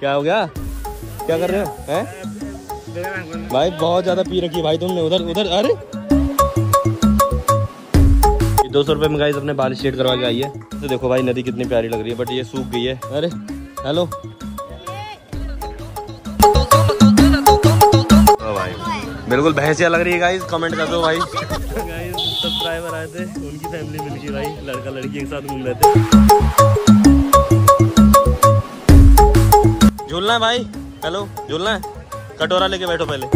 क्या हो गया? क्या कर रहे हो? हैं? भाई, बहुत ज़्यादा पी रखी भाई तुमने उधर उधर, अरे! दो सौ रुपये में गाइस अपने बाल स्ट्रेट करवा के आई है। तो देखो भाई, नदी कितनी प्यारी लग रही है बट ये सूख गई है। अरे हेलो भाई, बिल्कुल भैंसिया लग रही है गाइस कमेंट कर दो भाई। गाइस सब्सक्राइबर आए थे, उनकी फैमिली मिल गई भाई लड़का लड़की एक साथ घूम रहे थे। झूलना है भाई। हेलो झूलना है। कटोरा लेके बैठो पहले।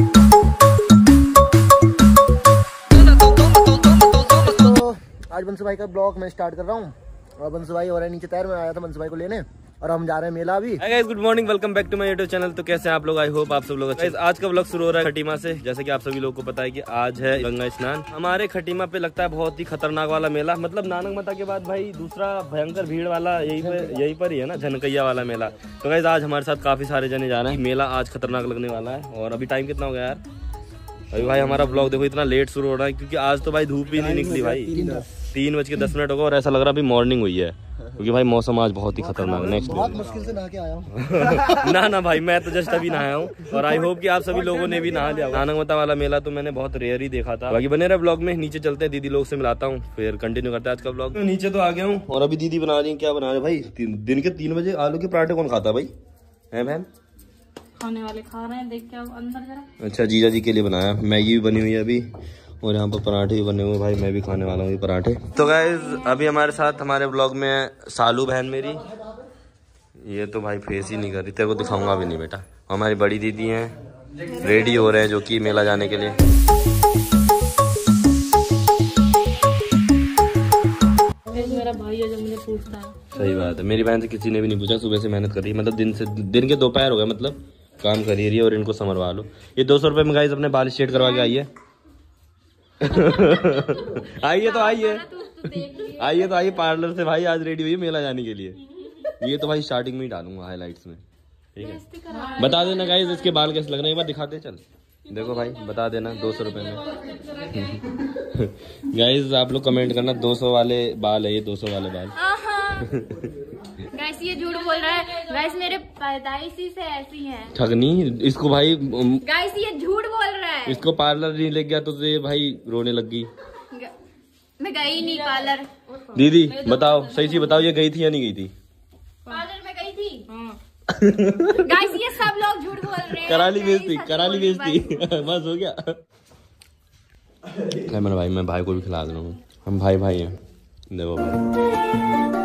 तो आज बंसू भाई का ब्लॉग मैं स्टार्ट कर रहा हूँ। और बंसू भाई और नीचे तैर में आया था, बंसू भाई को लेने। और हम जा रहे हैं मेला भी guys good morning welcome back to my YouTube channel तो कैसे हैं आप लोग? आई होप आप सब लोग अच्छे आज का ब्लॉग शुरू हो रहा है खटीमा से। जैसे कि आप सभी लोगों को पता है कि आज है गंगा स्नान। हमारे खटीमा पे लगता है बहुत ही खतरनाक वाला मेला। मतलब नानक माता के बाद भाई दूसरा भयंकर भीड़ वाला यही पे यही पर ही है ना झनकैया वाला मेला। तो गाइस आज हमारे साथ काफ़ी सारे जने जा रहे हैं। मेला आज खतरनाक लगने वाला है और अभी टाइम कितना हो गया यार? अभी भाई हमारा ब्लॉग देखो इतना लेट शुरू हो रहा है क्योंकि आज तो भाई धूप ही नहीं निकली भाई। तीन बज के दस मिनट होगा और ऐसा लग रहा है अभी मॉर्निंग हुई है। क्योंकि भाई मौसम आज बहुत ही खतरनाक नेक्स्ट बहुत मुश्किल से नहा के आया हूँ। ना ना भाई मैं तो जस्ट अभी नहाया हूँ और आई होप कि आप सभी लोगों ने भी नहा लिया होगा। नानक माता वाला मेला तो मैंने बहुत रेयर ही देखा था। बाकी बने रहे ब्लॉग में नीचे चलते हैं दीदी लोग से मिलाता हूँ फिर कंटिन्यू करते हैं आज का ब्लॉग नीचे तो आ गया हूँ। और अभी दीदी बना रही है क्या बना रहे भाई? तीन- दिन के तीन बजे आलू के पराठे कौन खाता भाई? है बहन? खाने वाले खा रहे हैं देख के अंदर जरा अच्छा जीजा जी के लिए बनाया। मैगी भी बनी हुई है अभी। और यहाँ पर पराठे भी बने हुए भाई मैं भी खाने वाला हूँ ये पराठे। तो गाइज़ अभी हमारे साथ हमारे ब्लॉग में सालू बहन मेरी। ये तो भाई फेस ही नहीं कर रही। तेरे को दिखाऊँगा भी नहीं बेटा। हमारी बड़ी दीदी हैं। रेडी हो रहे हैं जो कि मेला जाने के लिए। एक मेरा भाई है जो मुझे पूछता है। सही बात है। मेरी बहन से किसी ने भी नहीं पूछा सुबह से मेहनत कर रही है। मतलब दिन से दिन के दोपहर हो गए मतलब काम कर ही रही है और इनको समरवा लो। ये दो सौ रुपये में गाइज़ अपने बाल स्ट्रेट करवा के आई है। आइए तो आइए। आइए तो आइए पार्लर से भाई आज रेडी हुई मेला जाने के लिए। ये तो भाई स्टार्टिंग में ही डालूँगा हाईलाइट्स में। ठीक है। बता देना गाइज़ इसके बाल कैसे लग रहे हैं एक बार दिखाते चल। देखो भाई बता देना दो सौ रुपये में। गाइज़ आप लोग कमेंट करना दो सौ वाले बाल है ये दो सौ वाले बाल। गैस ये झूठ बोल रहा है। गैस मेरे पैदाइश ही से ऐसी हैं। ठगनी इसको भाई गैस ये झूठ बोल रहा है। इसको पार्लर नहीं ले गया तो ये भाई रोने लग गई। मैं गई नहीं पार्लर। दीदी बताओ सही चीज़ बताओ ये गई थी या नहीं गई थी? पार्लर में गई थी। हाँ। गैस ये सब लोग झूठ बोल रहे हैं। कराली बेचती कराली बेचती बस हो गया। है मेरा भाई मैं भाई को भी खिला दे रहा हूँ। हम भाई भाई हैं। देखो भाई।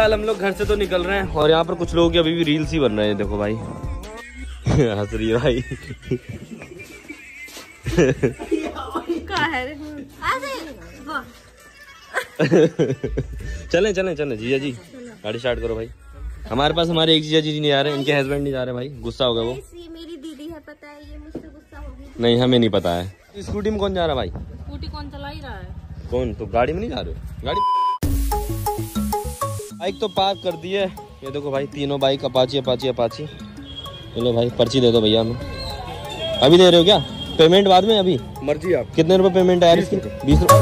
फ़िलहाल हम लोग घर से तो निकल रहे हैं। और यहाँ पर कुछ लोग अभी भी रील्स ही बन रहे हैं देखो भाई। हंस रही भाई। है चलें चलें चलें जीजा जी। गाड़ी स्टार्ट करो भाई। हमारे पास हमारे एक जीजा जी नहीं आ रहे इनके हस्बैंड नहीं जा रहे भाई। गुस्सा होगा वो। मेरी दीदी है पता है ये मुझसे गुस्सा होगी नहीं हमें नहीं पता है। स्कूटी में कौन जा रहा है भाई? स्कूटी कौन चला ही रहा है? कौन? तो गाड़ी में नहीं जा रहे हो? गाड़ी बाइक तो पार्क कर दी है। ये देखो भाई तीनों बाइक अपाची अपाची अपाची। चलो भाई पर्ची दे दो भैया हमें। अभी दे रहे हो क्या? पेमेंट बाद में अभी? मर्ज़ी आप कितने रुपए पेमेंट आया इसकी? बीस रुपए।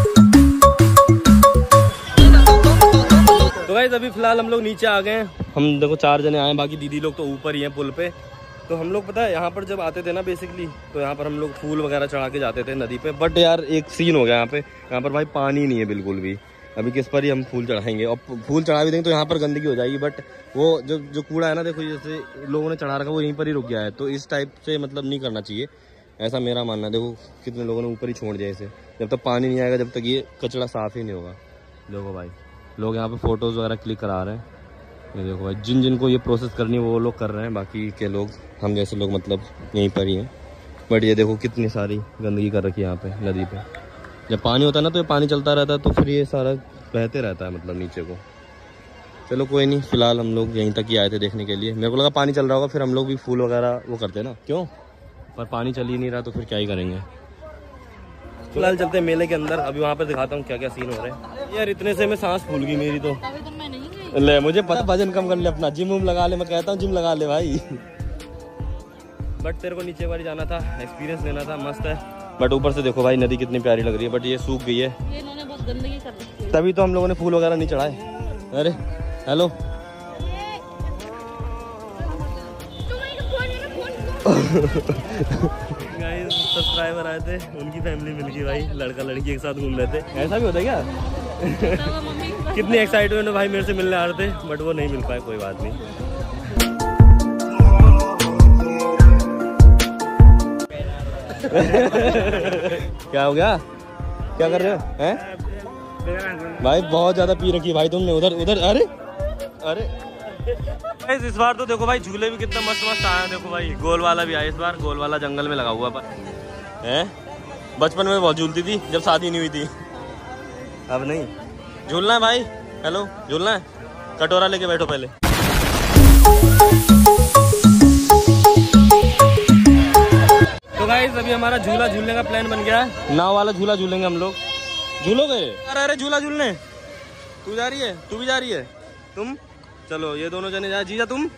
तो गाइस अभी फ़िलहाल हम लोग नीचे आ गए हैं। हम देखो चार जने आए बाकी दीदी लोग तो ऊपर ही हैं पुल पे। तो हम लोग पता है यहाँ पर जब आते थे ना बेसिकली तो यहाँ पर हम लोग फूल वगैरह चढ़ा के जाते थे नदी पे। बट यार एक सीन हो गया यहाँ पे। यहाँ पर भाई पानी नहीं है बिल्कुल भी। अभी किस पर ही हम फूल चढ़ाएँगे। और फूल चढ़ा भी देंगे तो यहाँ पर गंदगी हो जाएगी बट वो जो जो कूड़ा है ना, देखो जैसे लोगों ने चढ़ा रखा, वो यहीं पर ही रुक गया है। तो इस टाइप से मतलब नहीं करना चाहिए। ऐसा मेरा मानना है। देखो कितने लोगों ने ऊपर ही छोड़ दिया इसे। जब तक पानी नहीं आएगा, जब तक ये कचरा साफ़ ही नहीं होगा। देखो भाई, लोग यहाँ पर फ़ोटोज़ वगैरह क्लिक करा रहे हैं। ये देखो भाई, जिन, जिनको ये प्रोसेस करनी है, वो लोग कर रहे हैं। बाकी के लोग, हम जैसे लोग मतलब यहीं पर ही हैं। बट ये देखो कितनी सारी गंदगी कर रखी है यहाँ पे, नदी पे। जब पानी होता है ना तो ये पानी चलता रहता है तो फिर ये सारा बहते रहता है मतलब नीचे को। चलो कोई नहीं फ़िलहाल हम लोग यहीं तक ही आए थे देखने के लिए। मेरे को लगा पानी चल रहा होगा फिर हम लोग भी फूल वगैरह वो करते हैं ना। क्यों? पर पानी चल ही नहीं रहा तो फिर क्या ही करेंगे? फ़िलहाल चलते मेले के अंदर। अभी वहाँ पर दिखाता हूँ क्या क्या सीन हो रहे हैं। यार इतने से मैं सांस फूल गई मेरी तो। तो मैं नहीं ले मुझे पता वज़न कम कर ले अपना। जिम उम लगा ले मैं कहता हूँ जिम लगा ले भाई। बट तेरे को नीचे वाली जाना था एक्सपीरियंस लेना था मस्त है। बट ऊपर से देखो भाई नदी कितनी प्यारी लग रही है बट ये सूख गई है। ये इन्होंने बहुत गंदगी कर रखी है तभी तो हम लोगों ने फूल वगैरह नहीं चढ़ाए। अरे हेलो सब्सक्राइबर आए थे उनकी फैमिली मिल गई भाई लड़का लड़की एक साथ घूम रहे थे। ऐसा भी होता है क्या? कितनी एक्साइटमेंट है भाई मेरे से मिलने आ रहे थे बट वो नहीं मिल पाए कोई बात नहीं। क्या हो गया? क्या कर रहे हो? हैं? भाई बहुत ज़्यादा पी रखी भाई तुमने उधर उधर अरे अरे। इस बार तो देखो भाई झूले भी कितना मस्त मस्त आया देखो भाई। गोल वाला भी आया इस बार गोल वाला जंगल में लगा हुआ पर है? बचपन में बहुत झूलती थी जब शादी नहीं हुई थी। अब नहीं। झूलना है भाई। हेलो झूलना है? कटोरा लेके बैठो पहले। गाइस अभी हमारा झूला झूलने का प्लान बन गया है। नाव वाला झूला झूलेंगे हम लोग। झूलोगे? अरे अरे झूला झूलने। तू जा रही है? तू भी जा रही है? तुम? चलो ये दोनों जने जा जीजा तुम?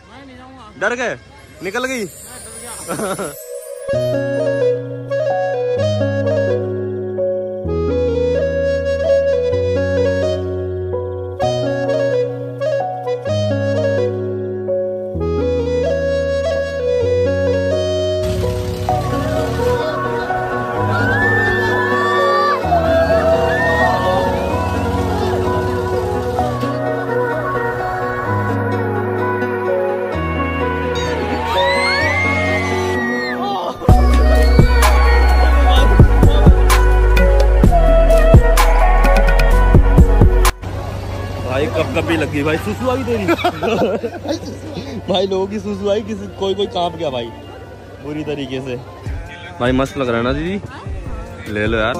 डर गए? निकल गई? लग। गई भाई सुसु आई तेरी? भाई लोगों की सुसु आई किसी कोई कोई काँप गया भाई। बुरी तरीके से। भाई मस्त लग रहा है ना दीदी? ले लो यार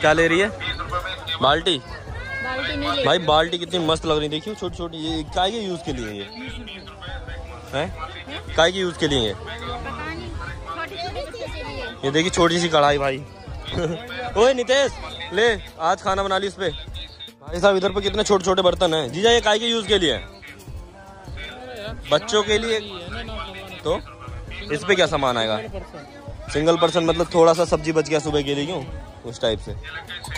क्या ले रही है? बाल्टी? बाल्टी नहीं ले भाई बाल्टी कितनी मस्त लग रही है देखियो छोटी छोटी ये काय के यूज़ के लिए ये? हैं? काय के यूज़ के लिए ये पता नहीं छोटे छोटे बच्चों के लिए। ये देखी छोटी सी कढ़ाई भाई। ओए नितेश, ले, आज खाना बना ली इस पे। भाई साहब, इधर पे कितने छोटे छोटे बर्तन हैं। जीजा, ये काय के यूज़ के लिए? बच्चों के लिए? तो इस पे क्या सामान आएगा? सिंगल पर्सन मतलब थोड़ा सा सब्ज़ी बच गया सुबह के लिए क्यों? उस टाइप से।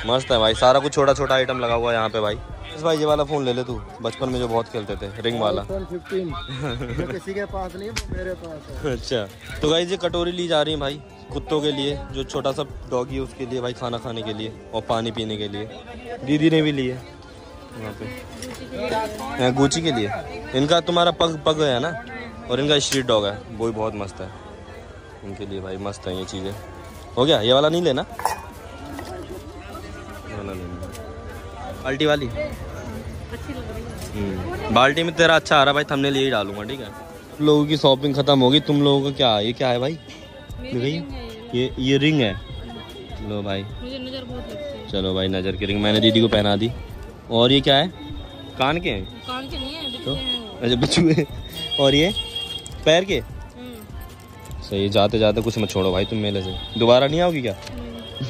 मस्त है भाई सारा कुछ छोटा छोटा आइटम लगा हुआ है यहाँ पे भाई। इस भाई ये वाला फ़ोन ले ले तू बचपन में जो बहुत खेलते थे रिंग वाला। किसी के पास नहीं वो मेरे पास है। अच्छा तो भाई ये कटोरी ली जा रही है भाई कुत्तों के लिए जो छोटा सा डॉगी है उसके लिए भाई खाना खाने के लिए और पानी पीने के लिए। दीदी ने भी ली है। यहाँ पे। गुची के लिए। इनका तुम्हारा पग पग है ना? और इनका स्ट्रीट डॉग है। वो भी बहुत मस्त है। इनके लिए भाई मस्त है ये चीज़ें। हो गया? ये वाला नहीं लेना? नहीं लेना अल्टी वाली? अच्छी लग रही है हम्म, बाल्टी में तेरा अच्छा आ रहा है भाई थंबनेल यही डालूँगा ठीक है? लोगों की शॉपिंग खत्म होगी तुम लोगों का क्या ये क्या है भाई? है ये। ये ये रिंग है। लो भाई। मुझे नज़र बहुत है। चलो भाई नज़र की रिंग मैंने दीदी को पहना दी। और ये क्या है? कान के? हैं कान के नहीं है तो? हैं। अच्छा बिच्छू और ये? पैर के? हम्म, सही जाते जाते कुछ मत छोड़ो भाई तुम मेले से। दोबारा नहीं आओगी क्या।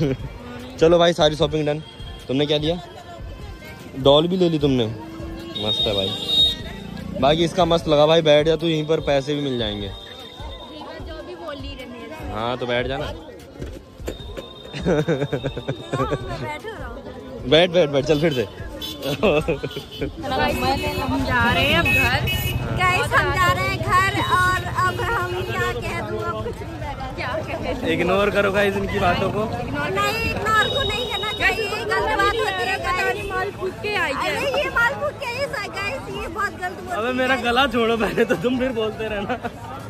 चलो भाई सारी शॉपिंग डन तुमने क्या लिया? डॉल भी ले ली तुमने। मस्त है भाई। बाकी इसका मस्त लगा भाई बैठ जा तू यहीं पर पैसे भी मिल जाएँगे। जो भी बोल ही हाँ तो बैठ जाना। बैठ बैठ बैठ चल फिर से। हम जा रहे हैं अब घर गाइस हम जा रहे हैं घर और अब हम क्या कह दूँ अब कुछ नहीं क्या इग्नोर करो गाइस इनकी बातों को। नहीं इग्नोर को नहीं करना चाहिए ये गलत बात होती है गाइस माल फूक के आई है अरे ये माल फूक के आई गाइस ये बहुत गलत बोल अबे मेरा गला छोड़ो पहले तो तुम फिर बोलते रहना।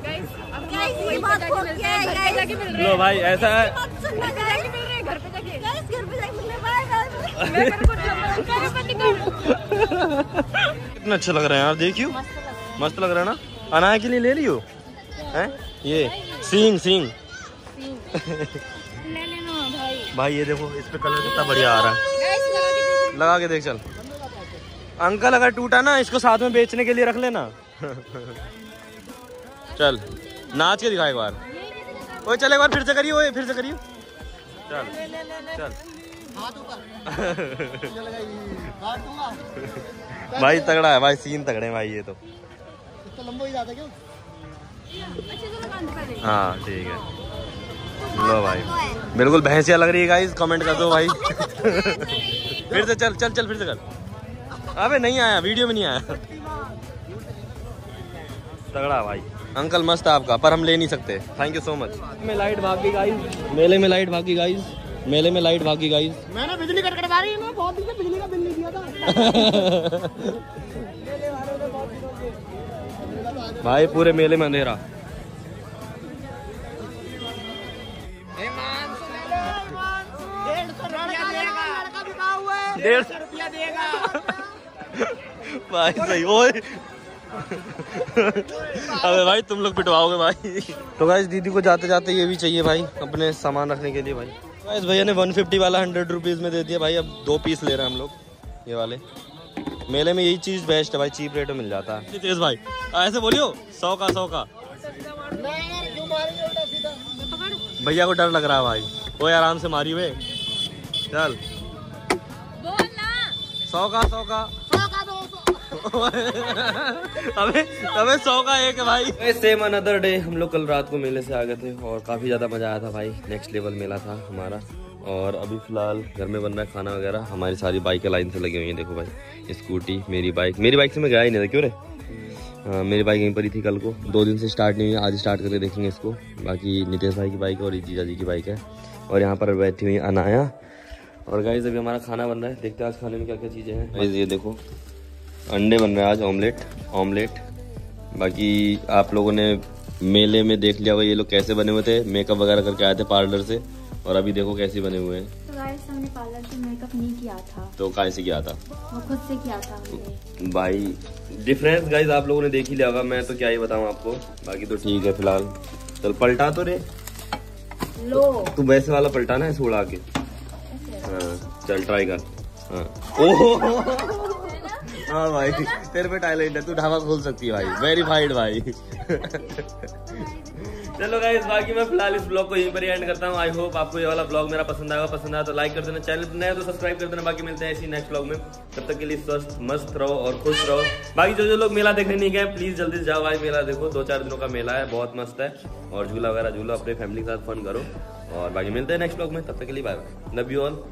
गाइस ये बात फूक के आई गाइस लो भाई ऐसा है। बात सुनना गाइस मिल रहे घर पे जाके। गाइस घर पे जाके मिलने कितना अच्छा लग रहा है यार देखियो। मस्त लग रहा है ना? अनाया के लिए ले लियो? हैं? ये सींग सींग। ले लेना भाई भाई ये देखो इस पे कलर कितना बढ़िया आ रहा है। लगा के देखो चल। अंकल अगर टूटा ना, इसको साथ में बेचने के लिए रख लेना। चल, नाच के दिखा एक बार। ओए, चल एक बार फिर से करियो फिर से करियो। चल चल। भाई तगड़ा है, भाई सीन तगड़े भाई, ये तो। हाँ ठीक है। लो भाई। बिल्कुल भैंसिया लग रही है गाइस कमेंट कर दो भाई। फिर से चल चल चल फिर से कर। अबे नहीं आया वीडियो में नहीं आया। तगड़ा भाई। अंकल मस्त है आपका पर हम ले नहीं सकते। थैंक यू सो मच में लाइट भागी गाइस मेले में लाइट भागी गाइस मेले में लाइट भागी गाइस मैंने बिजली कट कटवा रही है मैं बहुत दिन से बिजली का बिल नहीं दिया था। भाई पूरे मेले में अंधेरा। डेढ़ सौ रुपया देगा। भाई सही ओए। अबे भाई तुम लोग पिटवाओगे भाई। तो गाइस दीदी को जाते जाते ये भी चाहिए भाई अपने सामान रखने के लिए भाई। गाइस भैया ने 150 वाला हंड्रेड रुपीज़ में दे दिया भाई अब दो पीस ले रहे हैं हम लोग ये वाले। मेले में यही चीज़ बेस्ट है भाई चीप रेट में मिल जाता है। तेज भाई? ऐसे बोलियो सौ का सौ का। भैया को डर लग रहा है भाई। वो आराम से मारी हुए चल। सौ का सौ का। अबे अबे सौ का एक है भाई। सेम अनदर डे हम लोग कल रात को मेले से आ गए थे और काफ़ी ज़्यादा मज़ा आया था भाई। नेक्स्ट लेवल मेला था हमारा। और अभी फ़िलहाल घर में बन रहा है खाना वगैरह। हमारी सारी बाइकें लाइन से लगी हुई हैं देखो भाई। स्कूटी मेरी बाइक मेरी बाइक से मैं गया ही नहीं था क्यों रे? हाँ मेरी बाइक यहीं पर ही थी कल को। दो दिन से स्टार्ट नहीं हुई आज स्टार्ट करके देखेंगे इसको। बाकी नितेश भाई की बाइक है और जीजा जी की बाइक है। और यहाँ पर बैठी हुई अनाया। और गाइज़ अभी हमारा खाना बन रहा है। देखते हैं आज खाने में क्या क्या चीज़ें हैं। गाइज़ ये देखो अंडे बन रहे हैं आज ऑमलेट ऑमलेट बाकी आप लोगों ने मेले में देख लिया होगा ये लोग कैसे बने हुए थे। मेकअप वगैरह करके आए थे पार्लर से और अभी देखो कैसे बने हुए हैं। तो गाइस हमने पार्लर से मेकअप नहीं किया था। तो कहाँ से किया था? वो खुद से किया था हमने। भाई डिफरेंस गाइज़ आप लोगों ने देख ही लिया होगा मैं तो क्या ही बताऊँ आपको। बाकी तो ठीक है फ़िलहाल। चल पलटा तो रे। लो। तू वैसे वाला पलटा ना है उड़ा के। चल ट्राई कर। हाँ। हाँ भाई, तेरे पे टैलेंट है, तू ढाबा खोल सकती है भाई। वेरीफाइड भाई। चलो गाइस बाकी मैं फ़िलहाल इस ब्लॉग को यहीं पर एंड करता हूँ. आई होप आपको ये वाला ब्लॉग मेरा पसंद आएगा पसंद आया तो लाइक कर देना. चैनल पर नया तो सब्सक्राइब कर देना. बाकी मिलते हैं इसी नेक्स्ट ब्लॉग में. तब तक के लिए स्वस्थ, मस्त रहो और खुश रहो. बाकी जो जो लोग मेला देखने नहीं गए प्लीज़ जल्दी से जाओ. भाई मेला देखो दो चार दिनों का मेला है, बहुत मस्त है. और झूला वगैरह, झूलो अपने फैमिली के साथ फन करो. और बाकी मिलते हैं नेक्स्ट ब्लॉग में. तब तक के लिए bye bye love you all